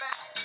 back.